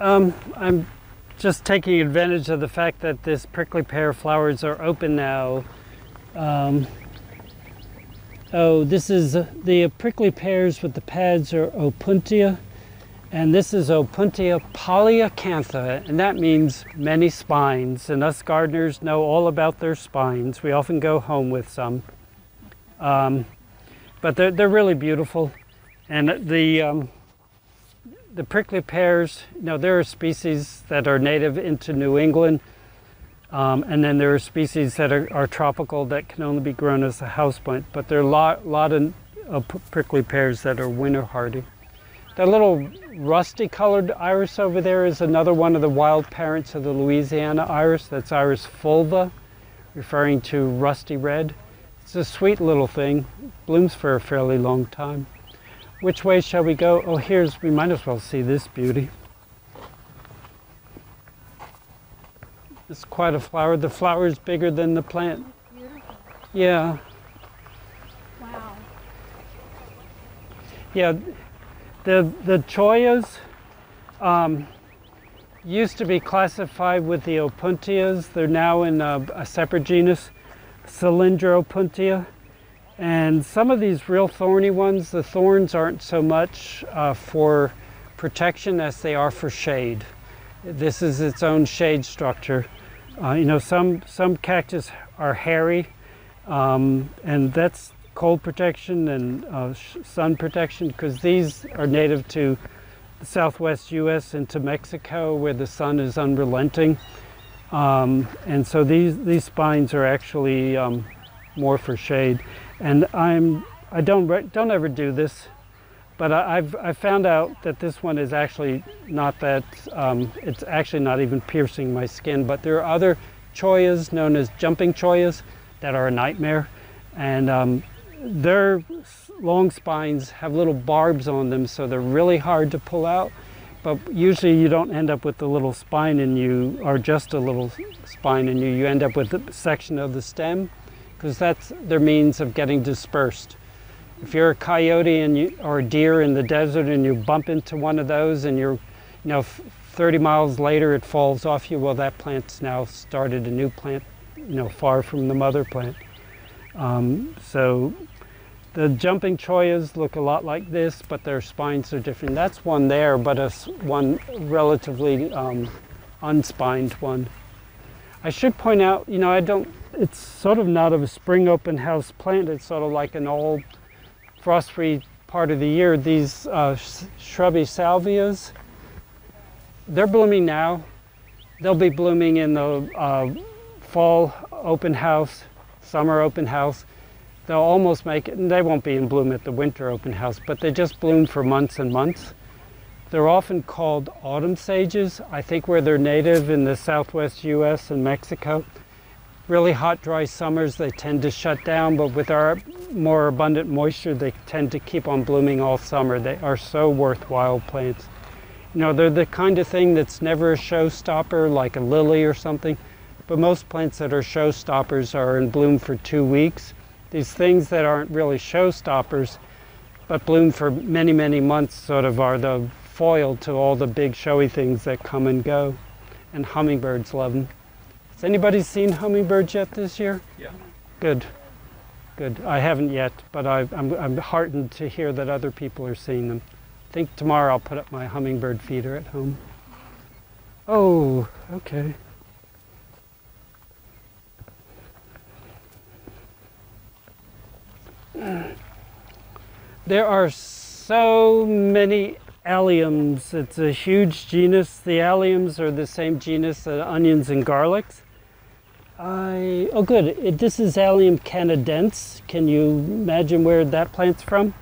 Um, I'm just taking advantage of the fact that this prickly pear flowers are open now. Um, oh, this is uh, the prickly pears with the pads are Opuntia, and this is Opuntia polyacantha, and that means many spines. And us gardeners know all about their spines. We often go home with some. Um, but they're, they're really beautiful. And the, um, the prickly pears, you know, there are species that are native into New England, um, and then there are species that are, are, tropical that can only be grown as a houseplant. But there are a lot, lot of uh, prickly pears that are winter hardy. That little rusty colored iris over there is another one of the wild parents of the Louisiana iris. That's Iris fulva, referring to rusty red. It's a sweet little thing, blooms for a fairly long time. Which way shall we go? Oh, here's, we might as well see this beauty. It's quite a flower. The flower is bigger than the plant. Beautiful. Yeah. Wow. Yeah, the, the chollas um, used to be classified with the opuntias. They're now in a, a separate genus, Cylindropuntia. And some of these real thorny ones, the thorns aren't so much uh, for protection as they are for shade. This is its own shade structure. Uh, you know, some, some cactus are hairy, um, and that's cold protection and uh, sun protection because these are native to the southwest US and to Mexico where the sun is unrelenting. Um, and so these, these spines are actually um, more for shade. And I'm, I don't, don't ever do this, but I, have I found out that this one is actually not that, um, it's actually not even piercing my skin, but there are other chollas known as jumping chollas that are a nightmare. And um, their long spines have little barbs on them, so they're really hard to pull out. But usually you don't end up with the little spine in you, or just a little spine in you. You end up with a section of the stem because that's their means of getting dispersed. If you're a coyote and you, or a deer in the desert and you bump into one of those and you're, you know, 30 miles later it falls off you, well, that plant's now started a new plant, you know, far from the mother plant. Um, so the jumping chollas look a lot like this, but their spines are different. That's one there, but a one relatively um, unspined one. I should point out, you know, I don't it's sort of not of a spring open house plant. It's sort of like an old frost-free part of the year. These uh, shrubby salvias, they're blooming now. They'll be blooming in the uh, fall open house, summer open house. They'll almost make it, and they won't be in bloom at the winter open house, but they just bloom for months and months. They're often called autumn sages. I think where they're native in the southwest US and Mexico really hot, dry summers, they tend to shut down, but with our more abundant moisture, they tend to keep on blooming all summer. They are so worthwhile plants. You know, they're the kind of thing that's never a showstopper, like a lily or something, but most plants that are showstoppers are in bloom for two weeks. These things that aren't really showstoppers, but bloom for many, many months, sort of are the foil to all the big showy things that come and go. And hummingbirds love them. Has anybody seen hummingbirds yet this year? Yeah. Good. Good. I haven't yet, but I, am I'm, I'm heartened to hear that other people are seeing them. I think tomorrow I'll put up my hummingbird feeder at home. Oh, okay. There are so many alliums. It's a huge genus. The alliums are the same genus as onions and garlics. I, oh good, it, this is Allium canadense. Can you imagine where that plant's from?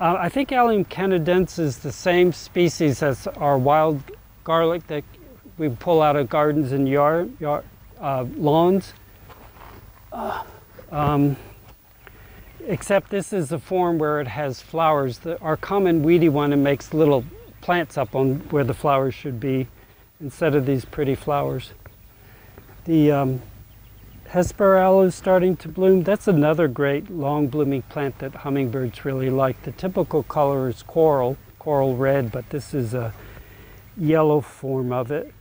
Uh, I think Allium canadense is the same species as our wild garlic that we pull out of gardens and yard, yard uh, lawns. Uh, um, except this is a form where it has flowers. The, our common weedy one, it makes little plants up on where the flowers should be instead of these pretty flowers. The um, Hesperaloe is starting to bloom. That's another great long blooming plant that hummingbirds really like. The typical color is coral, coral red, but this is a yellow form of it.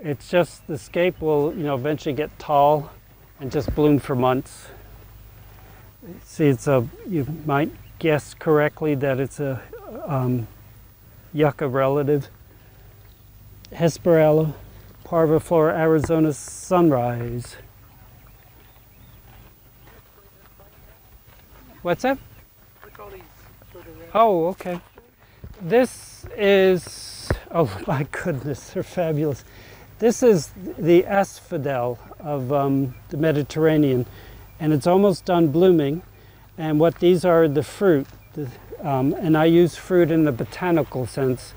It's just the scape will, you know, eventually get tall and just bloom for months. See, it's a, you might guess correctly that it's a um, yucca relative. Hesperaloe, parviflora Arizona sunrise. What's that? Oh, okay. This is, oh my goodness, they're fabulous. This is the asphodel of um, the Mediterranean, and it's almost done blooming. And what these are the fruit, the, um, and I use fruit in the botanical sense.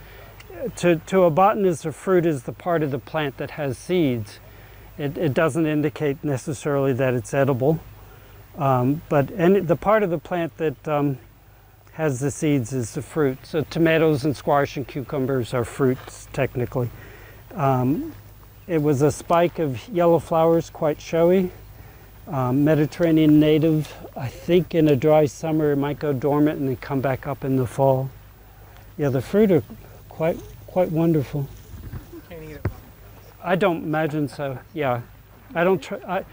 To, to a botanist, a fruit is the part of the plant that has seeds. It, it doesn't indicate necessarily that it's edible, um, but any, the part of the plant that um, has the seeds is the fruit. So tomatoes and squash and cucumbers are fruits technically. Um, it was a spike of yellow flowers, quite showy. Um, Mediterranean native. I think in a dry summer it might go dormant and then come back up in the fall. Yeah, the fruit are quite quite wonderful. Can't eat it. I don't imagine so. Yeah, I don't try. I,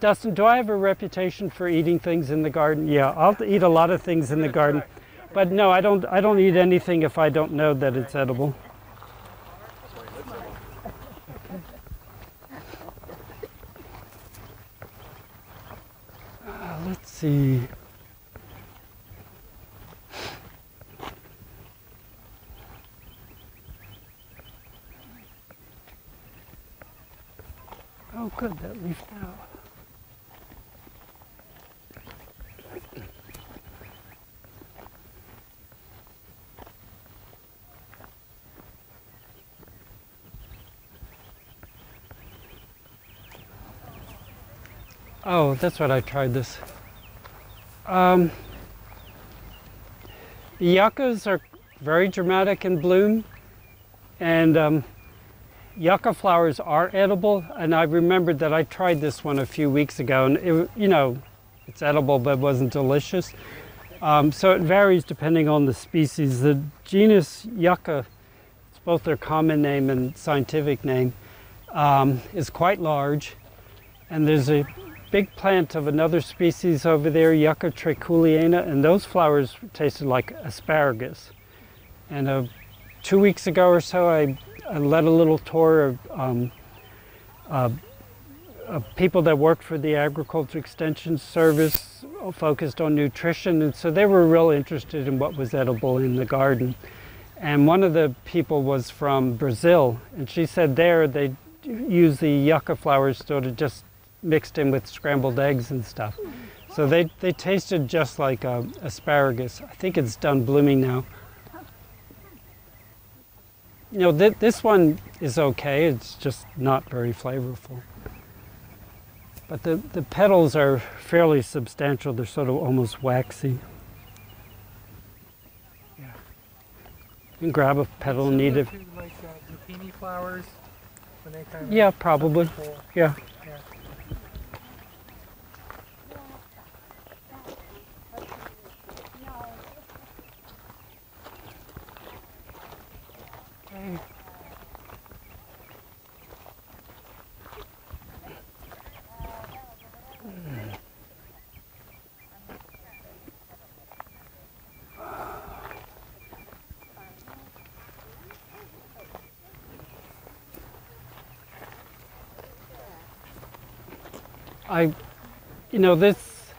Dustin, do I have a reputation for eating things in the garden? Yeah, I'll eat a lot of things in the garden, but no, I don't. I don't eat anything if I don't know that it's edible. Uh, let's see. Oh, good, that leafed out. Oh, that's what I tried this. Um, the yuccas are very dramatic in bloom, and um, yucca flowers are edible. And I remembered that I tried this one a few weeks ago, and it, you know, it's edible, but it wasn't delicious. Um, so it varies depending on the species. The genus Yucca, it's both their common name and scientific name, um, is quite large, and there's a big plant of another species over there, Yucca treculeana, and those flowers tasted like asparagus. And uh, two weeks ago or so, I, I led a little tour of, um, uh, of people that worked for the Agriculture Extension Service, focused on nutrition, and so they were real interested in what was edible in the garden. And one of the people was from Brazil, and she said there they use the yucca flowers of just mixed in with scrambled eggs and stuff. So they, they tasted just like uh, asparagus. I think it's done blooming now. You know, th this one is okay, it's just not very flavorful. But the, the petals are fairly substantial, they're sort of almost waxy. Yeah. You can grab a petal and eat it. to like uh, zucchini flowers when they kind of Yeah, probably. Yeah. Yeah. I, you know, this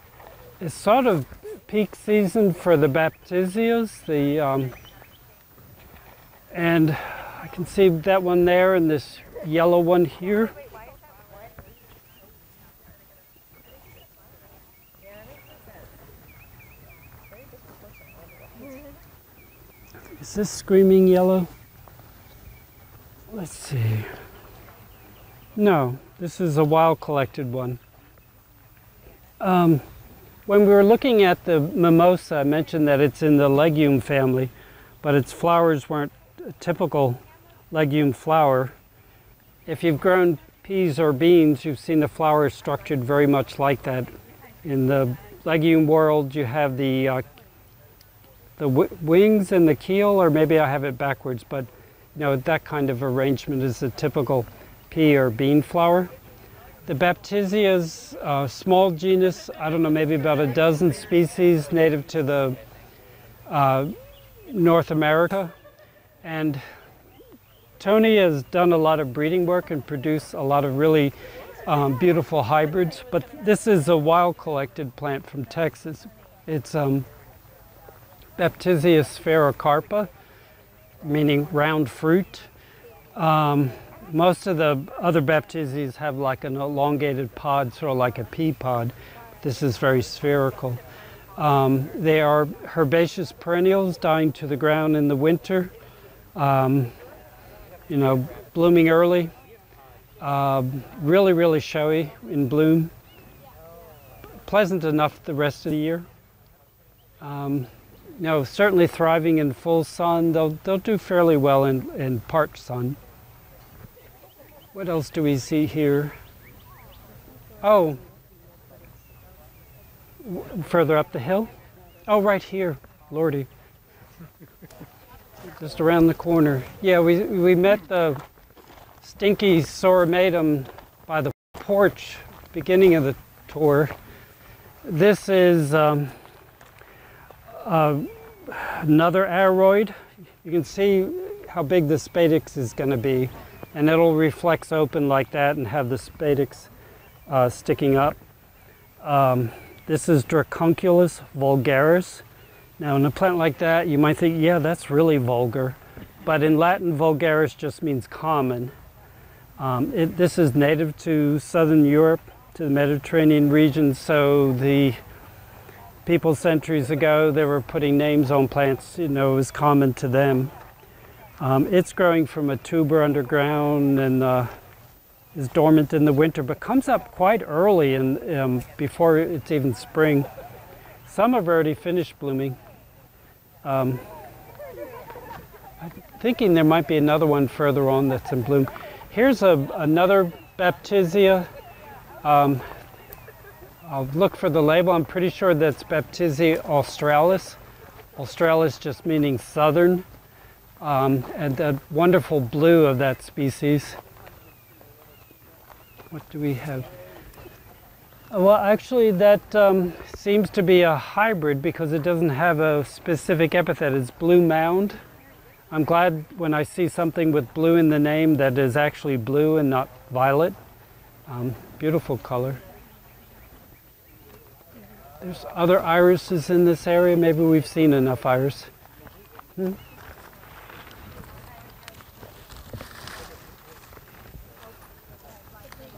is sort of peak season for the baptisias, the, um, and I can see that one there and this yellow one here. Is this screaming yellow? Let's see. No, this is a wild collected one. Um, when we were looking at the mimosa, I mentioned that it's in the legume family, but its flowers weren't a typical legume flower. If you've grown peas or beans, you've seen the flowers structured very much like that. In the legume world, you have the uh, the wings and the keel, or maybe I have it backwards, but you know, that kind of arrangement is a typical pea or bean flower. The Baptisias, a small genus, I don't know, maybe about a dozen species native to the uh, North America. And Tony has done a lot of breeding work and produced a lot of really um, beautiful hybrids, but this is a wild collected plant from Texas. It's um, Baptisia sphaerocarpa, meaning round fruit. Um, most of the other Baptisias have like an elongated pod, sort of like a pea pod. This is very spherical. Um, they are herbaceous perennials dying to the ground in the winter. Um, you know, blooming early, um, really, really showy in bloom. Pleasant enough the rest of the year. Um, you know, certainly thriving in full sun. They'll, they'll do fairly well in, in part sun. What else do we see here? Oh, further up the hill? Oh, right here, Lordy. Just around the corner. Yeah, we, we met the stinky Sauromatum by the porch beginning of the tour. This is um, uh, another aroid. You can see how big the spadix is going to be, and it'll reflex open like that and have the spadix uh, sticking up. Um, this is Dracunculus vulgaris. Now, in a plant like that, you might think, yeah, that's really vulgar. But in Latin, vulgaris just means common. Um, it, this is native to southern Europe, to the Mediterranean region, so the people centuries ago, they were putting names on plants, you know, it was common to them. Um, it's growing from a tuber underground and uh, is dormant in the winter, but comes up quite early and um, before it's even spring. Some have already finished blooming. Um, I'm thinking there might be another one further on that's in bloom. Here's a, another Baptisia. Um, I'll look for the label. I'm pretty sure that's Baptisia australis. Australis just meaning southern. Um, and the wonderful blue of that species. What do we have? Uh, Well, actually, that um, seems to be a hybrid because it doesn't have a specific epithet. It's blue mound. I'm glad when I see something with blue in the name that is actually blue and not violet. Um, beautiful color. There's other irises in this area. Maybe we've seen enough iris. Hmm?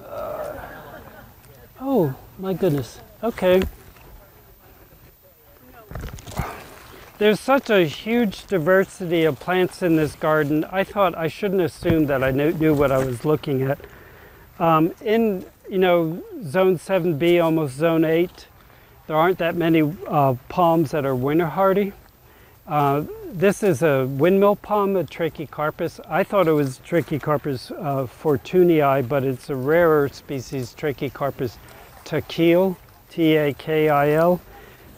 Uh, oh, my goodness. Okay. There's such a huge diversity of plants in this garden. I thought I shouldn't assume that I knew, knew what I was looking at. Um, in, you know, zone 7B, almost zone 8, there aren't that many uh, palms that are winter hardy. Uh, this is a windmill palm, a Trachycarpus. I thought it was Trachycarpus uh, fortunei, but it's a rarer species, Trachycarpus takil, T-A-K-I-L.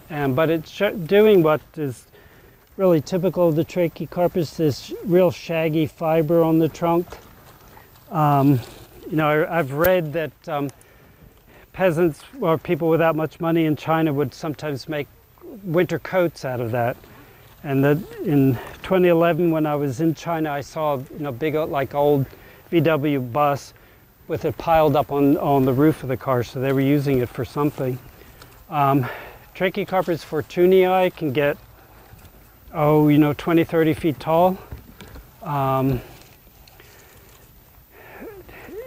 And, but it's doing what is really typical of the Trachycarpus, this real shaggy fiber on the trunk. Um, you know, I, I've read that um, peasants or people without much money in China would sometimes make winter coats out of that. And that in 2011, when I was in China, I saw you know big like old VW bus with it piled up on on the roof of the car, so they were using it for something. Um, Trachycarpus fortunei can get oh you know 20, 30 feet tall. Um,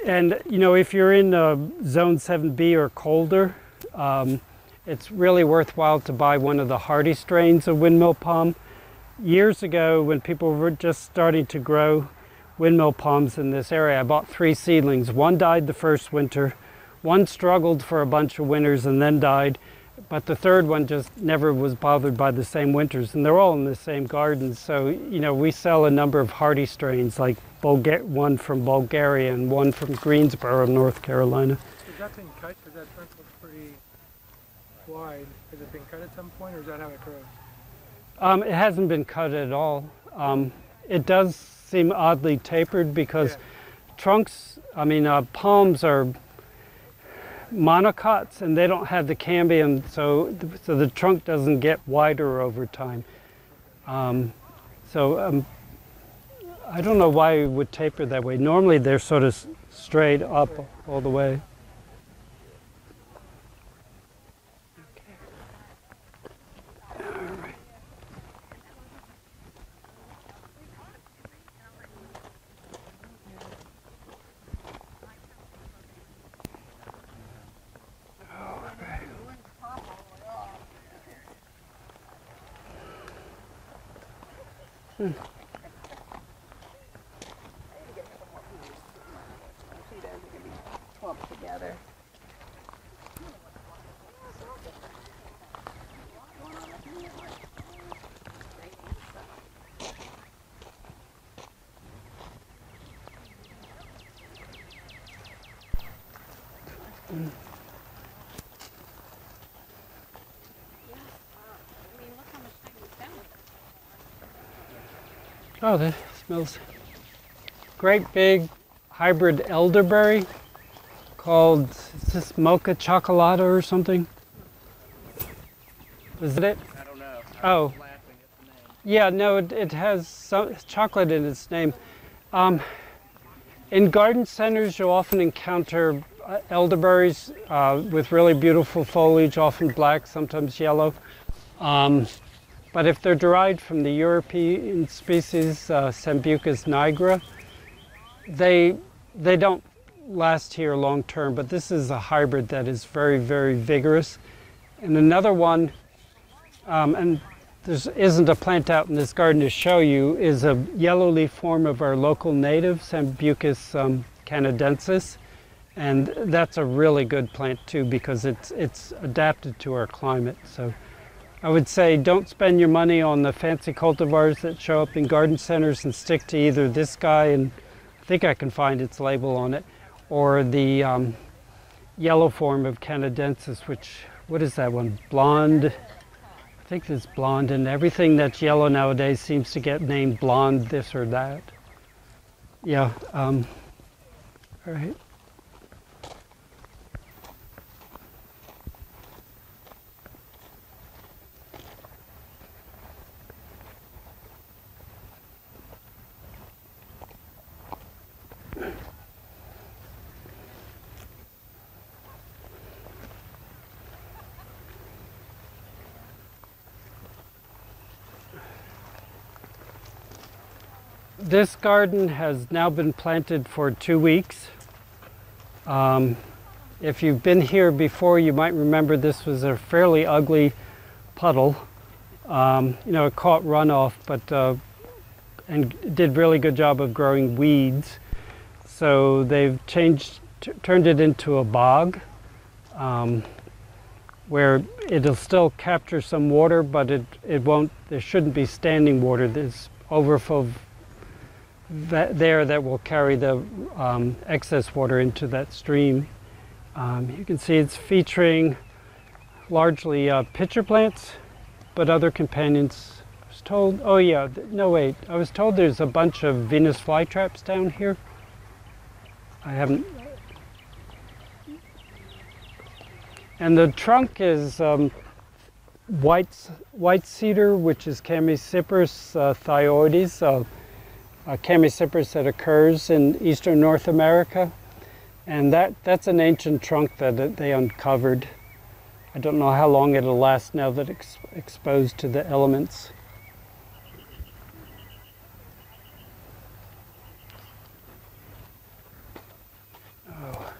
and you know, if you're in uh, zone 7B or colder, um, it's really worthwhile to buy one of the hardy strains of windmill palm. Years ago, when people were just starting to grow windmill palms in this area, I bought three seedlings. One died the first winter, one struggled for a bunch of winters and then died, but the third one just never was bothered by the same winters. And they're all in the same garden. So, you know, we sell a number of hardy strains like Bulga- one from Bulgaria and one from Greensboro, North Carolina. Is that been cut? Because that trunk looks pretty wide. Has it been cut at some point, or is that how it grows? Um, it hasn't been cut at all. Um, it does seem oddly tapered because Yeah. trunks, I mean, uh, palms are monocots and they don't have the cambium, so, so the trunk doesn't get wider over time. Um, so um, I don't know why it would taper that way. Normally they're sort of straight up all the way. clumped together. I mean, look how much time we spent it. Oh, that smells great big hybrid elderberry called is this mocha chocolata or something? Is it it? I don't know. Oh. the name. Yeah, no, it, it has some chocolate in its name. Um, in garden centers, you'll often encounter uh, elderberries uh, with really beautiful foliage, often black, sometimes yellow. Um, but if they're derived from the European species uh, Sambucus nigra, they they don't last here long term. But this is a hybrid that is very very vigorous. And another one, um, and there isn't a plant out in this garden to show you, is a yellow leaf form of our local native Sambucus um, canadensis. And that's a really good plant too because it's, it's adapted to our climate. So I would say don't spend your money on the fancy cultivars that show up in garden centers and stick to either this guy, and I think I can find its label on it, or the um, yellow form of canadensis, which, what is that one? Blonde. I think it's blonde, and everything that's yellow nowadays seems to get named blonde this or that. Yeah. Um, all right. This garden has now been planted for two weeks. Um, if you've been here before, you might remember this was a fairly ugly puddle. Um, you know, it caught runoff, but uh, and did really good job of growing weeds. So they've changed, turned it into a bog, um, where it'll still capture some water, but it, it won't. There shouldn't be standing water. There's overflow that there that will carry the um, excess water into that stream. Um, you can see it's featuring largely uh, pitcher plants, but other companions. I was told, oh yeah, no wait, I was told there's a bunch of Venus flytraps down here. I haven't. And the trunk is um, white, white cedar, which is Chamaecyparis uh, thyoides. Uh, uh, Chamaecyparis that occurs in eastern North America. And that, that's an ancient trunk that they uncovered. I don't know how long it'll last now that it's exposed to the elements. Oh,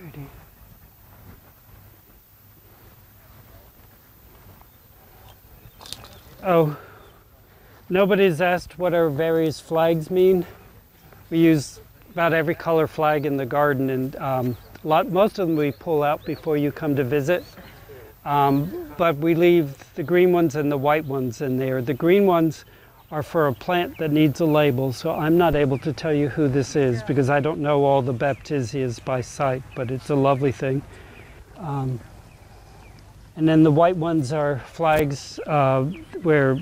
righty. Oh, nobody's asked what our various flags mean. We use about every color flag in the garden, and um, lot, most of them we pull out before you come to visit. Um, but we leave the green ones and the white ones in there. The green ones are for a plant that needs a label, so I'm not able to tell you who this is because I don't know all the baptisias by sight, but it's a lovely thing. Um, And then the white ones are flags uh, where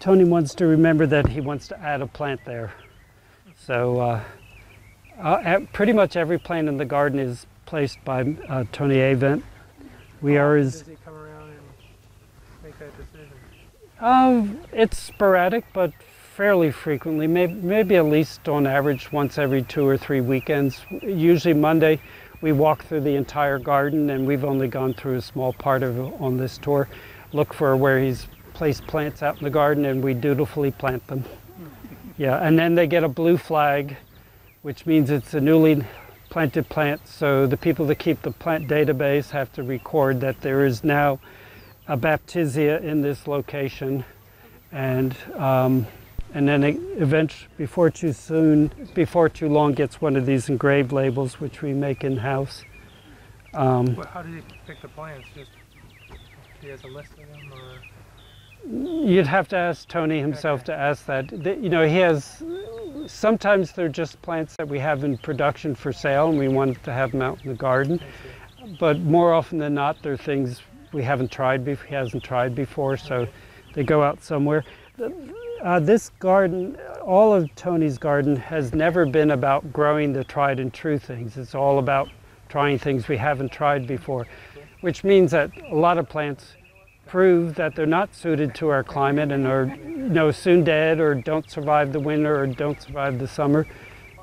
Tony wants to remember that he wants to add a plant there. So uh, uh, pretty much every plant in the garden is placed by uh, Tony Avent. We are his Does he come around and make that decision? Um, it's sporadic, but fairly frequently. Maybe, maybe at least on average once every two or three weekends. Usually Monday, we walk through the entire garden, and we've only gone through a small part of on this tour. Look for where he's placed plants out in the garden, and we dutifully plant them. Yeah, and then they get a blue flag, which means it's a newly planted plant. So the people that keep the plant database have to record that there is now a baptisia in this location, and um, and then eventually, before too soon, before too long, gets one of these engraved labels, which we make in house. Um, how did he pick the plants? Just he has a list of them, or you'd have to ask Tony himself Okay. to ask that. You know, he has. Sometimes they're just plants that we have in production for sale, and we want to have them out in the garden. But more often than not, they're things we haven't tried before. He hasn't tried before, so they go out somewhere. The- Uh, this garden, all of Tony's garden, has never been about growing the tried and true things. It's all about trying things we haven't tried before, which means that a lot of plants prove that they're not suited to our climate and are, you know, soon dead or don't survive the winter or don't survive the summer.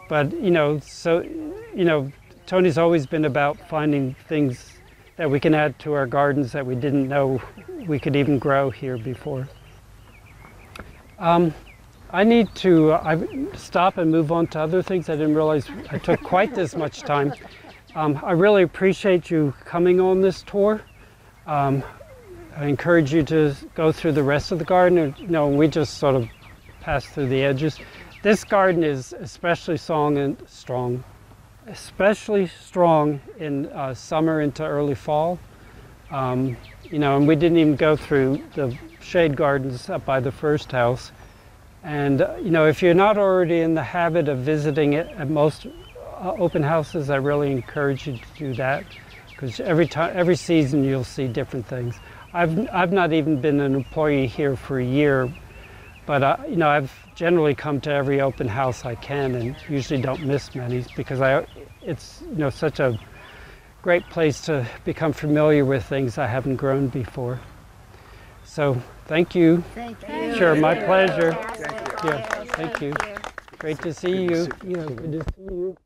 But you know, so you know, Tony's always been about finding things that we can add to our gardens that we didn't know we could even grow here before. Um, I need to uh, I stop and move on to other things. I didn't realize I took quite this much time. Um, I really appreciate you coming on this tour. Um, I encourage you to go through the rest of the garden. You know, we just sort of pass through the edges. This garden is especially strong and strong, especially strong in uh, summer into early fall. Um, you know, and we didn't even go through the shade gardens up by the first house. And uh, you know, if you're not already in the habit of visiting it at most uh, open houses, I really encourage you to do that because every time, every season, you'll see different things. I've I've not even been an employee here for a year, but uh, you know, I've generally come to every open house I can, and usually don't miss many because I, it's you know such a great place to become familiar with things I haven't grown before. So thank you. Thank you. Sure, my pleasure. Fantastic. Yeah, thank you. Great to see you. Yeah, good to see you.